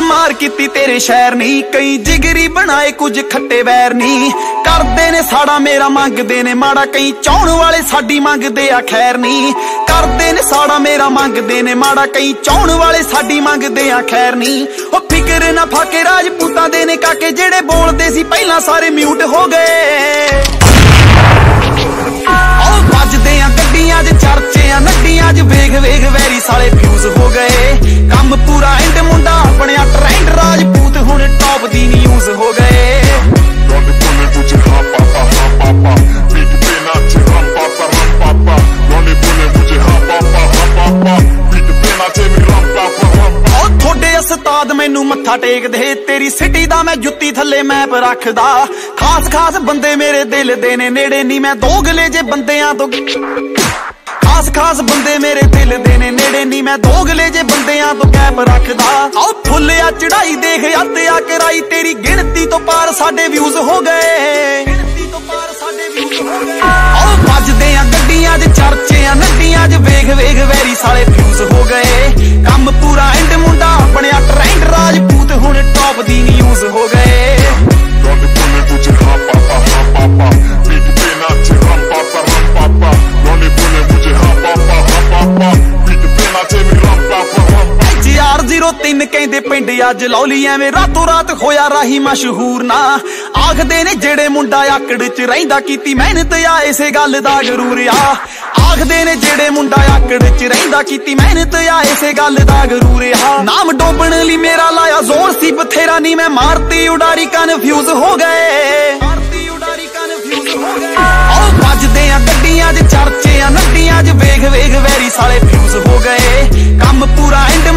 ਮਾਰ ਕੀਤੀ ਤੇਰੇ ਸ਼ਹਿਰ ਨਹੀਂ ਕਈ ਜਿਗਰੀ ਬਣਾਏ, ਕੁਝ ਖੱਟੇ ਵੈਰ ਨਹੀਂ ਕਰਦੇ ਨੇ ਸਾੜਾ ਮੇਰਾ, ਮੰਗਦੇ ਨੇ ਮਾੜਾ। ਕਈ ਚਾਹਣ ਵਾਲੇ ਸਾਡੀ ਮੰਗਦੇ ਆ ਖੈਰ ਨਹੀਂ ਕਰਦੇ ਨੇ ਸਾੜਾ ਮੇਰਾ, ਮੰਗਦੇ ਨੇ ਮਾੜਾ। ਕਈ ਚਾਹਣ ਵਾਲੇ ਸਾਡੀ ਮੰਗਦੇ ਆ ਖੈਰ ਨਹੀਂ ਉਹ ਫਿਕਰ ਨਾ ਫਾਕੇ, ਰਾਜਪੂਤਾਂ ਦੇ ਨੇ ਕਾਕੇ, ਜਿਹੜੇ ਬੋਲਦੇ ਸੀ ਪਹਿਲਾਂ ਸਾਰੇ ਮਿਊਟ ਹੋ ਗਏ। ਉਹ ਵੱਜਦੇ ਆ ਗੱਡੀਆਂ 'ਚ, ਚਰਚੇ ਆ ਨੱਡੀਆਂ 'ਚ। ਵੇਖ ਵੇਖ ਵੈਰੀ ਸਾਲੇ ਫਿਊਜ਼ ਹੋ ਕੰਮ ਪੂਰਾ ਐਂਡ ਮੁੰਡਾ ਆਪਣਿਆ ਟ੍ਰੈਂਡ ਰਾਜਪੂਤ ਹੁਣ ਟੌਪ ਦੀ ਨਿਊਜ਼ ਹੋ ਗਏ ਉਸਤਾਦ ਮੈਨੂੰ ਮੱਥਾ ਟੇਕਦੇ ਤੇਰੀ ਸਿਟੀ ਦਾ ਮੈਂ ਜੁੱਤੀ ਥੱਲੇ ਮੈਪ ਰੱਖਦਾ ਖਾਸ ਖਾਸ ਬੰਦੇ ਮੇਰੇ ਦਿਲ ਦੇ ਨੇ ਨੇੜੇ ਨਹੀਂ ਮੈਂ ਦੋਗਲੇ ਜੇ ਬੰਦਿਆਂ ਤੋਂ ਖਾਸ ਖਾਸ ਬੰਦੇ ਮੇਰੇ ਦਿਲ ਦੇ ਨੇ ਨੇੜੇ ਨਹੀਂ ਮੈਂ ਦੋਗਲੇ ਜੇ ਬੰਦਿਆਂ ਤੋਂ ਗੈਪ ਰੱਖਦਾ। ਆਓ ਫੁੱਲਿਆ ਚੜਾਈ ਦੇਖ ਅੱਤੇ ਆ ਕਰਾਈ ਤੇਰੀ ਗਿਣਤੀ ਤੋਂ ਪਾਰ ਸਾਡੇ ਵਿਊਜ਼ ਹੋ ਗਏ। ਗਿਣਤੀ ਤੋਂ ਪਾਰ ਸਾਡੇ ਵਿਊਜ਼ ਹੋ ਗਏ। ਆਓ ਵੱਜਦੇ ਆ ਗੱਡੀਆਂ 'ਚ ਚਰਚੇ ਆ ਨੱਡੀਆਂ 'ਚ ਵੇਖ ਵੇਖ, ਵੈਰੀ ਸਾਲੇ ਫਿਊਜ਼ ਹੋ ਗਏ। 403 ਕਹਿੰਦੇ ਪਿੰਡ ਅੱਜ ਲੌਲੀ ਐਵੇਂ ਰਾਤੋਂ ਰਾਤ ਹੋਇਆ ਰਾਹੀ ਮਸ਼ਹੂਰ ਨਾ। ਆਖਦੇ ਨੇ ਜਿਹੜੇ ਮੁੰਡਾ ਆਕੜ ਚ ਰਹਿੰਦਾ ਕੀਤੀ ਮਿਹਨਤ ਆ, ਇਸੇ ਗੱਲ ਦਾ ਜ਼ਰੂਰ ਆ। ਆਖਦੇ ਨੇ ਜਿਹੜੇ ਮੁੰਡਾ ਆਕੜ ਚ ਰਹਿੰਦਾ ਕੀਤੀ ਮਿਹਨਤ ਆ, ਇਸੇ ਗੱਲ ਦਾ ਗਰੂਰ ਆ। ਨਾਮ ਡੋਬਣ ਲਈ ਮੇਰਾ ਲਾਇਆ ਜ਼ੋਰ ਸੀ, ਬਥੇਰਾ ਨਹੀਂ ਮੈਂ ਮਾਰਤੀ, ਉਡਾਰੀ ਕਨਫਿਊਜ਼ ਹੋ ਗਏ। ਮਾਰਤੀ, ਉਡਾਰੀ ਕਨਫਿਊਜ਼ ਹੋ ਗਏ। ਵੱਜਦੇ ਆ ਗੱਡੀਆਂ ਚਰਚੇ ਆ ਨੱਡੀਆਂ 'ਚ, ਵੇਖ ਵੇਖ, ਵੈਰੀ ਸਾਲੇ ਫਿਊਜ਼ ਹੋ ਗਏ। ਕੰਮ ਪੂਰਾ ਐਂਡ